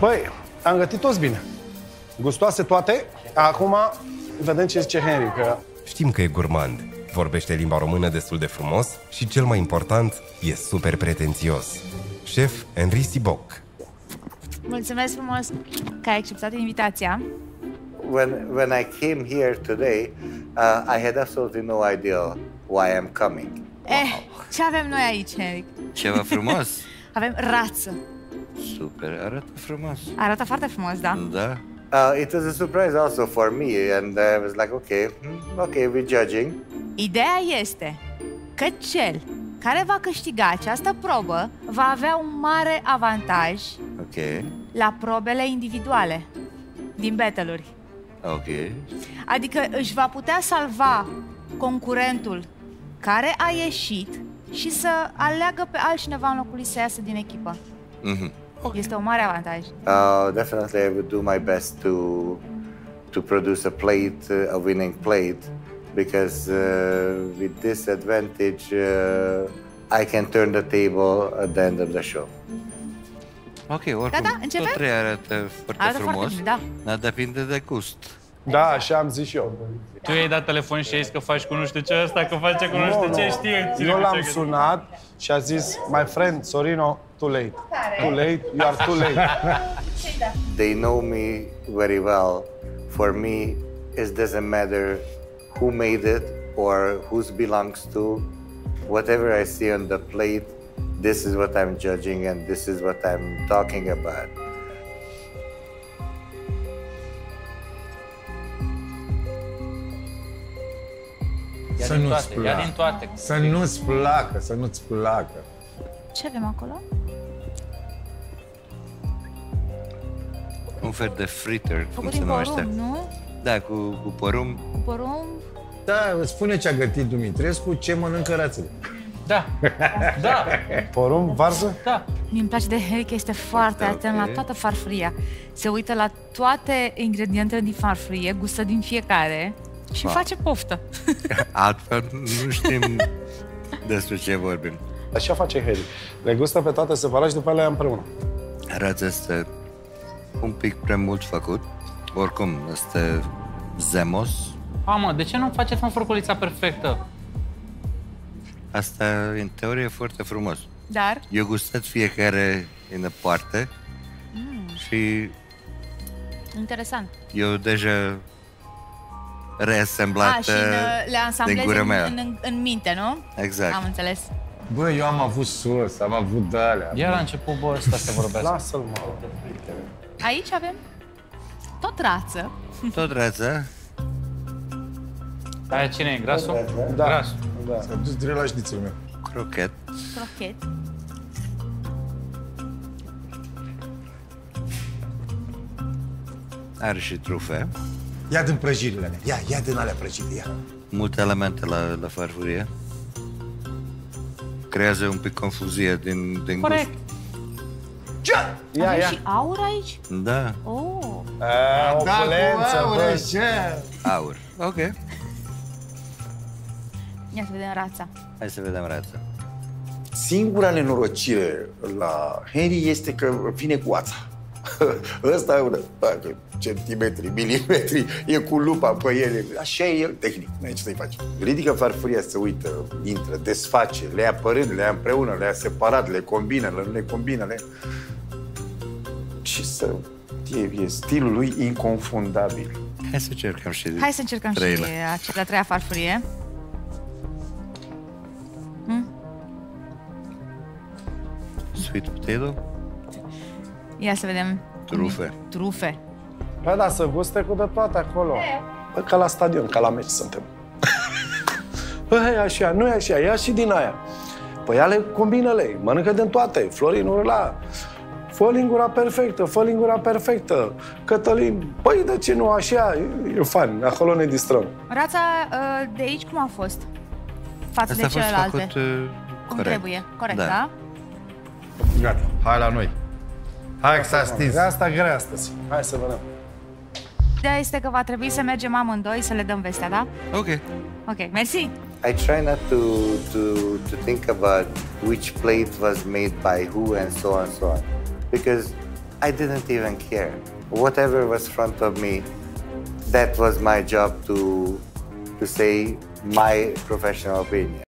Băi, am gătit toți bine. Gustoase toate. Acum vedem ce zice Henry, că Știm că e gurmand, vorbește limba română destul de frumos și, cel mai important, e super pretențios. Șef Henry Siboc. Mulțumesc frumos că ai acceptat invitația. When, when I came here today, uh, I had absolutely no idea why I'm coming. Eh, ce avem noi aici, Henry? Ceva frumos. Avem rață. Super, arată frumos. Arată foarte frumos, da? Da. Uh, it was a surprise also for me, and I was like, okay, hmm, okay, we're judging. Ideea este că cel care va câștiga această probă va avea un mare avantaj Ok, la probele individuale din battle-uri. ok. Adică își va putea salva concurentul care a ieșit și să aleagă pe altcineva în locul lui să iasă din echipă. Mhm. Este un mare avantaj. Uh, definitely, I would do my best to to produce a plate, uh, a winning plate, because uh, with this advantage, uh, I can turn the table at the end of the show. Ok, oricum, da, începem? tot trei arată foarte Arată frumos. foarte bine, da. Dar depinde de gust. Da, așa am zis și eu. Tu i-ai dat telefon și ai zis că faci cu nu știu ce ăsta, că face cu nu știu ce, știe. ține Eu cu l-am ce- sunat și a zis, my friend, Sorino, too late. Too late, you are too late. They know me very well. For me, it doesn't matter who made it or whose belongs to. Whatever I see on the plate, this is what I'm judging and this is what I'm talking about. Ia Să din nu-ți toate, ia placă. din toate. Să nu-ți placă, să nu-ți placă. Ce avem acolo? Un fel de fritter, cum Făcut se din numește. porumb, nu? Da, cu, cu porumb. Cu porumb? Da, îți spune ce a gătit Dumitrescu, ce mănâncă rațele. Da, da, Porumb, varză? da. Mi-mi place de Harry că este foarte Ok. atent la toată farfuria. Se uită la toate ingredientele din farfurie, gustă din fiecare și face poftă. Altfel nu știm despre ce vorbim. Așa face Harry. Le gustă pe toate separat și după aia le ia împreună. Rața este un pic prea mult făcut. Oricum, este zemos. A, mă, de ce nu faceți mă furculița perfectă? Asta, în teorie, e foarte frumos. Dar Eu gustat fiecare în parte și Interesant. eu deja reasemblat A, și în, uh, le din ansamblezi gura în, mea. în, în, în minte, nu? Exact. Am înțeles. Bă, eu am avut sos, am avut de-alea. Iar a început bă ăsta să vorbească. Lasă-l, mă. Aici avem tot rață. Tot rața. Aia cine e? Grasul? Da. Grasul. S-a dus direct la șnițul meu. Crochet. Crochet. Are și trufe. Ia din prăjirile alea, ia, ia din alea prăjite, ia. Multe elemente la, la farfurie. Creează un pic confuzie din, din Corect. Ia, avem ia. și aur aici? gust. Da, Oh, A, opulență, bă. ce? aur. Ok. ia să vedem rața. Hai să vedem rața. Singura nenorocire la Henry este că vine cu ața. Ăsta e una, dacă centimetri, milimetri, e cu lupa pe el, așa e el tehnic, nu ai ce să-i faci. Ridică farfuria, se uită, intră, desface, le ia părând, le ia împreună, le ia separat, le combină, le, le combină, le... Și să... E, e stilul lui inconfundabil. Hai să încercăm și Hai să încercăm treile. și acea de-a treia farfurie. Sweet potato, Ia să vedem. trufe. Trufe. Păi da, să guste cu de toate acolo. Bă, ca la stadion, ca la meci suntem. Băi, așa, nu e așa, ia și din aia. Păi ale combină-le, mănâncă din toate. Florin Urla, fă lingura perfectă, fă lingura perfectă. Cătălin, păi de ce nu așa? E, e fan, acolo ne distrăm. Rața uh, de aici cum a fost? Față Asta a de fost celelalte? făcut uh, cum corect. trebuie, corect, Da. da? Gata, hai la noi. Hai că s-a stins. Asta grea astăzi. Hai să vedem. Ideea este că va trebui să mergem amândoi să le dăm vestea, da? Ok. Ok, mersi! I try not to, to, to think about which plate was made by who and so on and so on. Because I didn't even care. Whatever was front of me, that was my job to, to say my professional opinion.